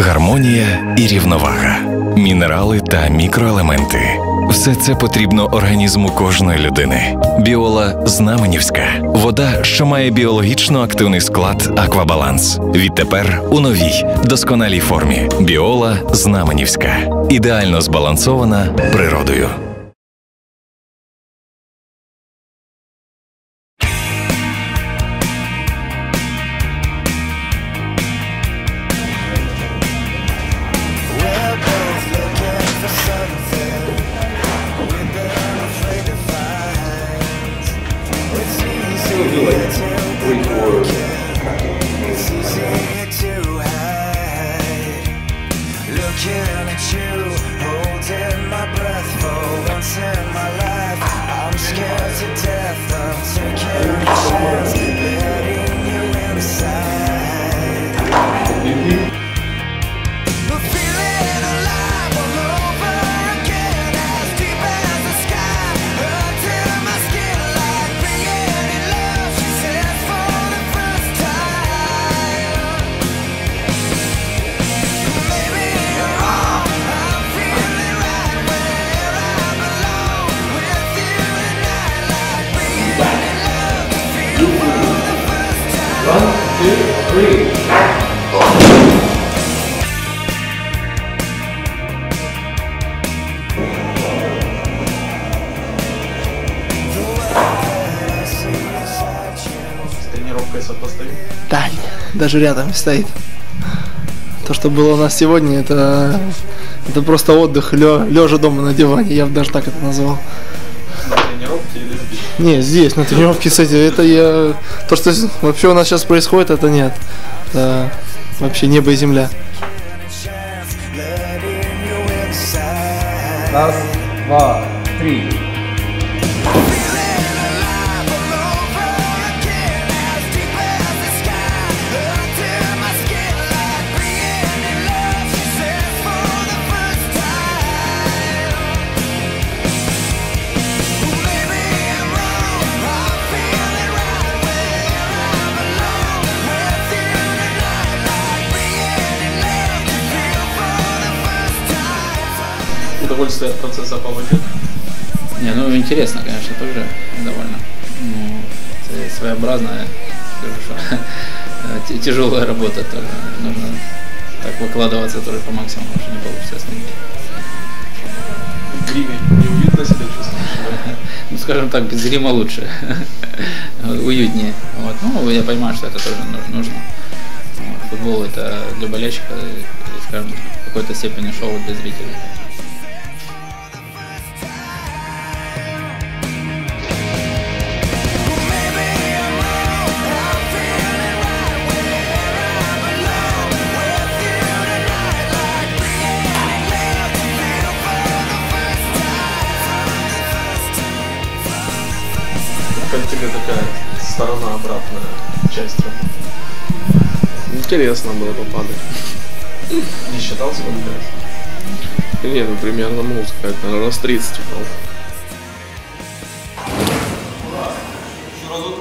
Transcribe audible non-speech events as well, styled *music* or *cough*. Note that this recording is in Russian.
гармонія і рівновага, мінерали та мікроелементи. Все це потрібно організму кожної людини. Біола Знаменівська вода, що має біологічно активний склад Аквабаланс. Відтепер у новій досконалій формі. Біола Знаменівська ідеально збалансована природою. three, four тренировкой? Да, даже рядом стоит. То, что было у нас сегодня, это, это просто отдых, лежа дома на диване, я бы даже так это назвал. Не, здесь, на тренировке этим, это я... То, что вообще у нас сейчас происходит, это нет. Это вообще небо и земля. Раз, два, три. Удовольствие от процесса получил? Не, ну интересно, конечно, тоже довольно. Ну, это своеобразная, скажу, *laughs* что тяжелая работа тоже. Нужно так выкладываться тоже по максимуму, что не получится остановить. Гриме неуютно себя чувствуешь? *laughs* Ну, скажем так, без грима лучше, *laughs* уютнее. Вот. Ну, я понимаю, что это тоже нуж- нужно. Футбол это для болельщика, скажем, в какой-то степени шоу для зрителей. Как тебе такая сторона обратная часть работы? Интересно было попадать. Не считал сколько раз? Не, ну примерно, могу сказать, наверное, раз 30 упал. Разок